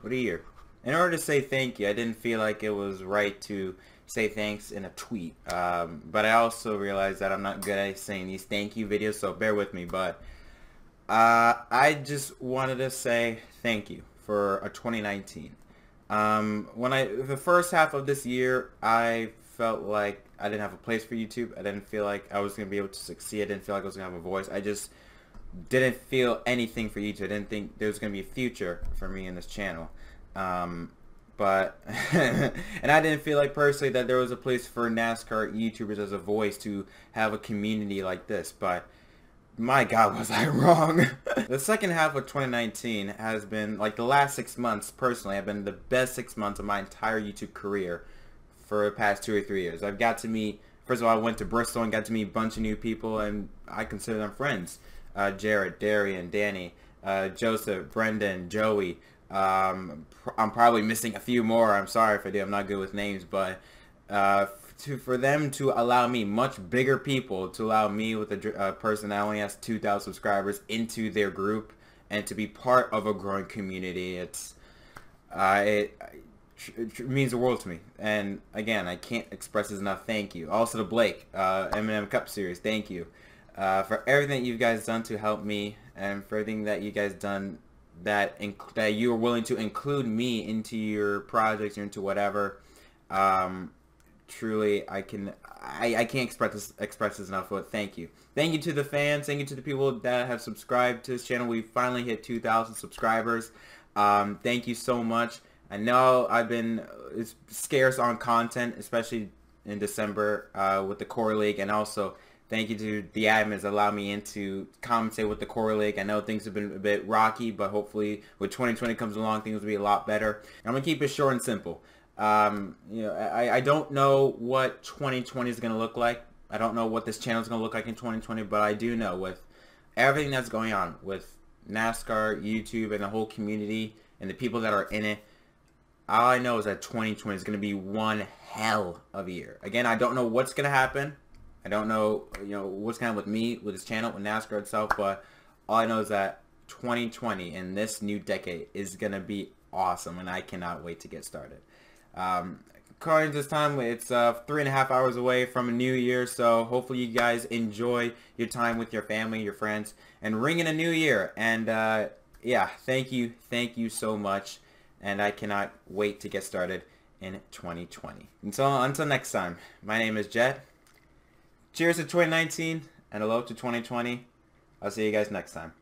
What a year. In order to say thank you, I didn't feel like it was right to say thanks in a tweet. Um, but I also realized that I'm not good at saying these thank you videos, so bear with me. But uh, I just wanted to say thank you for a 2019. Um, when I the first half of this year, I felt like I didn't have a place for YouTube. I didn't feel like I was gonna be able to succeed. I didn't feel like I was gonna have a voice. I just didn't feel anything for YouTube. I didn't think there was gonna be a future for me in this channel. Um, but and I didn't feel like personally that there was a place for NASCAR YouTubers as a voice to have a community like this. But my God, was I wrong? the second half of 2019 has been, like the last six months, personally, have been the best six months of my entire YouTube career for the past two or three years. I've got to meet, first of all, I went to Bristol and got to meet a bunch of new people, and I consider them friends. Uh, Jared, Darian, Danny, uh, Joseph, Brendan, Joey. Um, I'm probably missing a few more. I'm sorry if I do. I'm not good with names, but uh, to for them to allow me much bigger people to allow me with a person that only has 2,000 subscribers into their group and to be part of a growing community. It's uh, it, it, means the world to me. And again, I can't express this enough. Thank you. Also to Blake, uh, Eminem Cup Series. Thank you uh, for everything you guys done to help me and for everything that you guys done that that you were willing to include me into your projects or into whatever. Um, truly, I can I, I can't express this express this enough. But thank you, thank you to the fans, thank you to the people that have subscribed to this channel. We finally hit 2,000 subscribers. Um, thank you so much. I know I've been it's scarce on content, especially in December uh, with the core league, and also thank you to the admins that allow me in to commentate with the core league. I know things have been a bit rocky, but hopefully with 2020 comes along, things will be a lot better. I'm gonna keep it short and simple. Um, you know, I, I don't know what 2020 is going to look like. I don't know what this channel is going to look like in 2020, but I do know with everything that's going on with NASCAR, YouTube, and the whole community and the people that are in it, all I know is that 2020 is going to be one hell of a year. Again, I don't know what's going to happen. I don't know, you know, what's going on with me, with this channel, with NASCAR itself, but all I know is that 2020 in this new decade is going to be awesome, and I cannot wait to get started. Um, according this time, it's uh, three and a half hours away from a new year, so hopefully you guys enjoy your time with your family, your friends, and ring in a new year. And uh, yeah, thank you, thank you so much, and I cannot wait to get started in 2020. Until until next time, my name is Jett. Cheers to 2019 and hello to 2020. I'll see you guys next time.